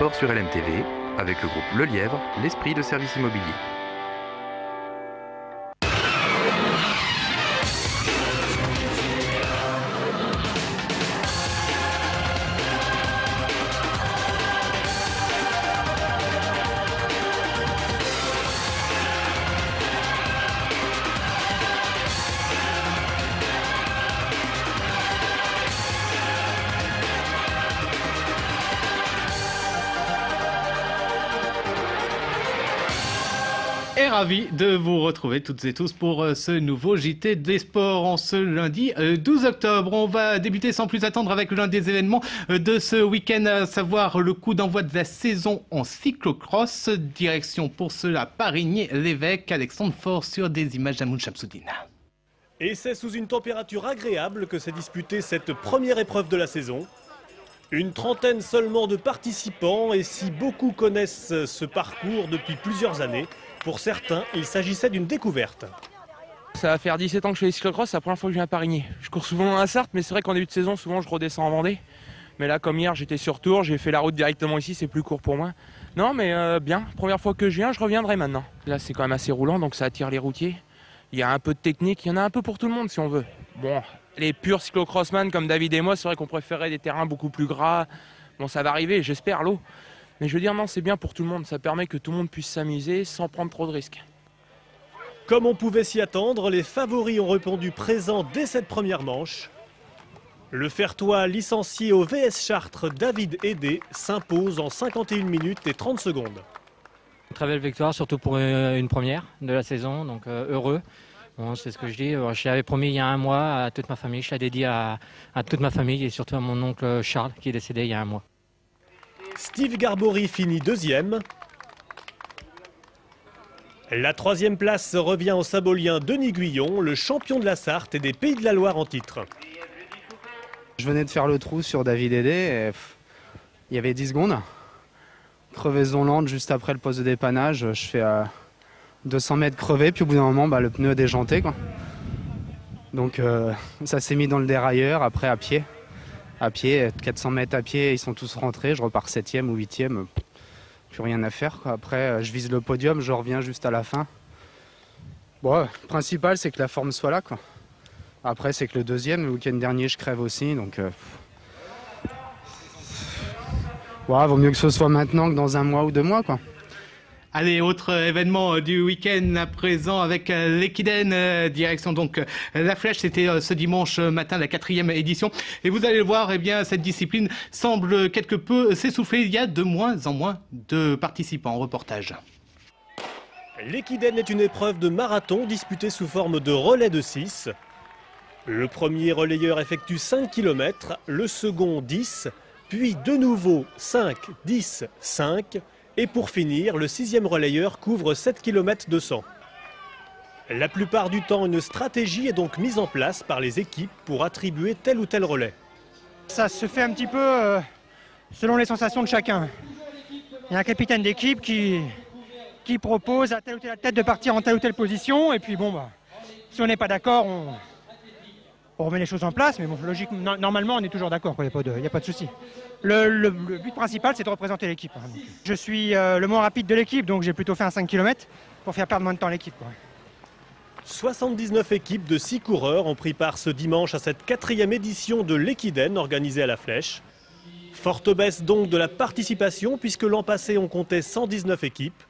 sport sur LMTV avec le groupe Le Lièvre, l'esprit de service immobilier. Ravi de vous retrouver toutes et tous pour euh, ce nouveau JT des sports en ce lundi euh, 12 octobre. On va débuter sans plus attendre avec l'un des événements euh, de ce week-end, à savoir le coup d'envoi de la saison en cyclocross. Direction pour cela Parigny-l'Évêque. Alexandre Fort sur des images d'Amoun Chamsoudine. Et c'est sous une température agréable que s'est disputée cette première épreuve de la saison. Une trentaine seulement de participants et si beaucoup connaissent ce parcours depuis plusieurs années, pour certains, il s'agissait d'une découverte. Ça va faire 17 ans que je fais les cyclocross, c'est la première fois que je viens à Parigny. Je cours souvent dans la Sarthe, mais c'est vrai qu'en début de saison, souvent je redescends en Vendée. Mais là, comme hier, j'étais sur tour, j'ai fait la route directement ici, c'est plus court pour moi. Non, mais euh, bien, première fois que je viens, je reviendrai maintenant. Là, c'est quand même assez roulant, donc ça attire les routiers. Il y a un peu de technique, il y en a un peu pour tout le monde si on veut. Bon, les purs cyclocrossman comme David et moi, c'est vrai qu'on préférait des terrains beaucoup plus gras. Bon, ça va arriver, j'espère, l'eau. Mais je veux dire, non, c'est bien pour tout le monde. Ça permet que tout le monde puisse s'amuser sans prendre trop de risques. Comme on pouvait s'y attendre, les favoris ont répondu présent dès cette première manche. Le Fertois licencié au VS Chartres, David Aidé, s'impose en 51 minutes et 30 secondes. Très belle victoire, surtout pour euh, une première de la saison, donc euh, heureux. Bon, c'est ce que je dis. Euh, Je l'avais promis il y a un mois à toute ma famille. Je l'ai dédié à, à toute ma famille et surtout à mon oncle Charles qui est décédé il y a un mois. Steve Garbori finit deuxième. La troisième place revient au Sabolien Denis Guyon, le champion de la Sarthe et des Pays de la Loire en titre. Je venais de faire le trou sur David Aidé et il y avait 10 secondes. Crevaison lente juste après le poste de dépannage. Je fais euh, 200 mètres crevé, puis au bout d'un moment, bah, le pneu a déjanté. Donc euh, ça s'est mis dans le dérailleur, après à pied. À pied, 400 mètres à pied, ils sont tous rentrés. Je repars 7 ou 8 plus rien à faire. Après, euh, je vise le podium, je reviens juste à la fin. Bon, le principal, c'est que la forme soit là. Quoi. Après, c'est que le deuxième, le week-end dernier, je crève aussi. Donc, euh, ouais, vaut mieux que ce soit maintenant que dans un mois ou deux mois. Allez, autre événement euh, du week-end à présent avec euh, l'Equiden, euh, direction donc la Flèche. C'était ce dimanche matin la quatrième édition. Et vous allez le voir, eh bien cette discipline semble quelque peu s'essouffler. Il y a de moins en moins de participants. Reportage. L'équidène est une épreuve de marathon disputée sous forme de relais de 6. Le premier relayeur effectue 5 km, le second 10, puis de nouveau 5, 10, 5. Et pour finir, le sixième relayeur couvre 7 km 200. La plupart du temps, une stratégie est donc mise en place par les équipes pour attribuer tel ou tel relais. Ça se fait un petit peu euh, selon les sensations de chacun. Il y a un capitaine d'équipe qui, qui propose à telle ou telle tête de partir en telle ou telle position. Et puis bon, bah, si on n'est pas d'accord, on, on remet les choses en place. Mais bon, normalement, on est toujours d'accord. Il n'y a pas de, souci. Le, but principal, c'est de représenter l'équipe. hein. Je suis euh, le moins rapide de l'équipe, donc j'ai plutôt fait un 5 km pour faire perdre moins de temps à l'équipe. quoi. 79 équipes de 6 coureurs ont pris part ce dimanche à cette quatrième édition de l'Equiden organisée à la Flèche. Forte baisse donc de la participation puisque l'an passé on comptait 119 équipes.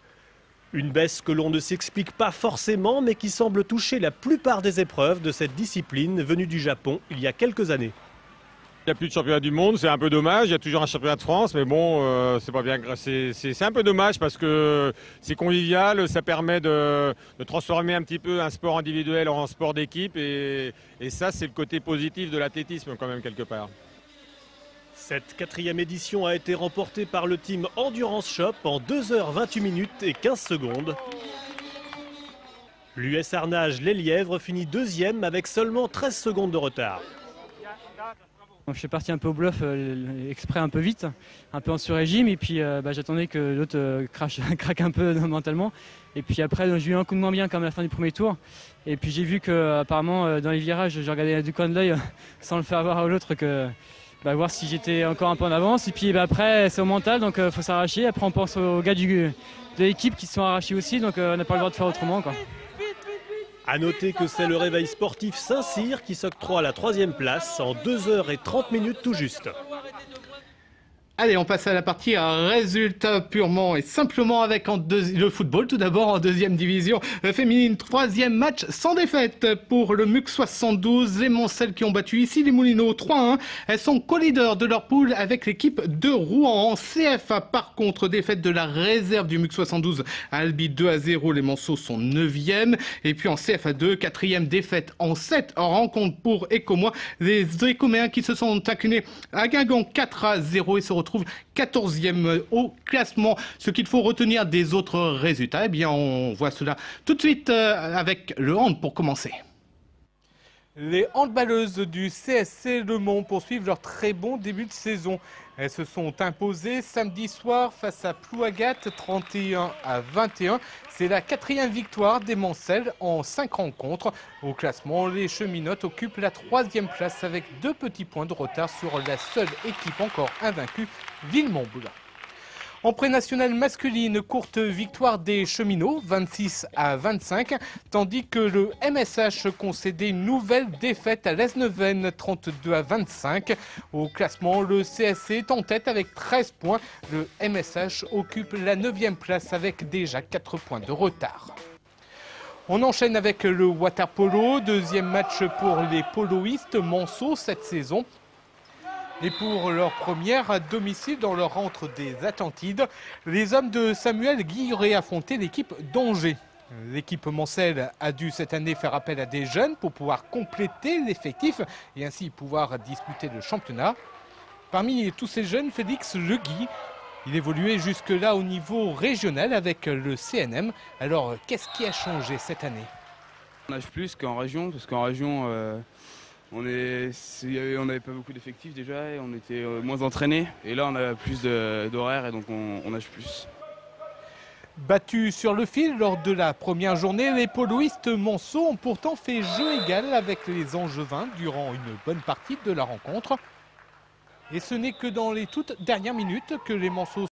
Une baisse que l'on ne s'explique pas forcément mais qui semble toucher la plupart des épreuves de cette discipline venue du Japon il y a quelques années. Il n'y a plus de championnat du monde, c'est un peu dommage. Il y a toujours un championnat de France, mais bon, euh, c'est pas bien. C'est un peu dommage parce que c'est convivial, ça permet de, transformer un petit peu un sport individuel en sport d'équipe, et ça, c'est le côté positif de l'athlétisme quand même quelque part. Cette quatrième édition a été remportée par le team Endurance Shop en 2h28 minutes et 15 secondes. L'US Arnage Les Lièvres finit deuxième avec seulement 13 secondes de retard. Je suis parti un peu au bluff, euh, exprès un peu vite, un peu en sur-régime, et puis euh, bah, j'attendais que l'autre euh, craque un peu mentalement. Et puis après, j'ai eu un coup de moins bien comme à la fin du premier tour. Et puis j'ai vu que apparemment dans les virages, j'ai regardé du coin de l'œil sans le faire voir à l'autre que bah, voir si j'étais encore un peu en avance. Et puis bah, après, c'est au mental, donc il faut s'arracher. Après, on pense aux gars du, de l'équipe qui se sont arrachés aussi, donc on n'a pas le droit de faire autrement. Quoi. A noter que c'est le réveil sportif Saint-Cyr qui s'octroie la troisième place en 2h30 minutes tout juste. Allez, on passe à la partie résultat purement et simplement avec le football. Tout d'abord en deuxième division féminine, troisième match sans défaite pour le MUC 72. Les Moncelles qui ont battu ici les Moulineaux 3-1. Elles sont co-leaders de leur poule avec l'équipe de Rouen. En CFA, par contre, défaite de la réserve du MUC 72 à Albi 2 à 0. Les Monceaux sont 9e. Et puis en CFA 2, quatrième défaite en 7 rencontres pour Écomois. Les Écoméens qui se sont inclinés à Guingamp 4 à 0 et se retrouvent trouve 14e au classement. Ce qu'il faut retenir des autres résultats, eh bien, on voit cela tout de suite euh, avec le hand pour commencer. Les handballeuses du CSC Le Mans poursuivent leur très bon début de saison. Elles se sont imposées samedi soir face à Plouagat 31 à 21. C'est la quatrième victoire des Mancelles en cinq rencontres. Au classement, les cheminotes occupent la troisième place avec deux petits points de retard sur la seule équipe encore invaincue, Villemont-Boulogne. En pré-national masculine, courte victoire des cheminots, 26 à 25, tandis que le MSH concédait une nouvelle défaite à l'Esneven, 32 à 25. Au classement, le CSC est en tête avec 13 points. Le MSH occupe la 9e place avec déjà 4 points de retard. On enchaîne avec le water polo, deuxième match pour les poloistes Manceau cette saison et pour leur première à domicile dans leur rentre des Atlantides, les hommes de Samuel Guy auraient affronté l'équipe d'Angers. L'équipe Mancel a dû cette année faire appel à des jeunes pour pouvoir compléter l'effectif et ainsi pouvoir disputer le championnat. Parmi tous ces jeunes, Félix Le Guy, il évoluait jusque-là au niveau régional avec le CNM. Alors, qu'est-ce qui a changé cette année? On nage plus qu'en région, parce qu'en région, euh, on n'avait pas beaucoup d'effectifs déjà et on était euh, moins entraînés. Et là, on a plus d'horaires et donc on, nage plus. Battus sur le fil lors de la première journée, les poloistes Monceau ont pourtant fait jeu égal avec les Angevins durant une bonne partie de la rencontre. Et ce n'est que dans les toutes dernières minutes que les Monceaux